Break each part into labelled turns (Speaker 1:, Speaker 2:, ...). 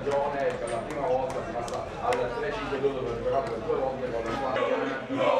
Speaker 1: stagione per la prima volta si passa al 3-5-2 dove ha giocato per due volte con la
Speaker 2: squadra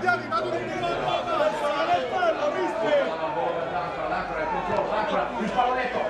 Speaker 3: Guardiani, ma non mi fa il fallo, mister!
Speaker 1: Controllo, l'Ancora, il pallonetto,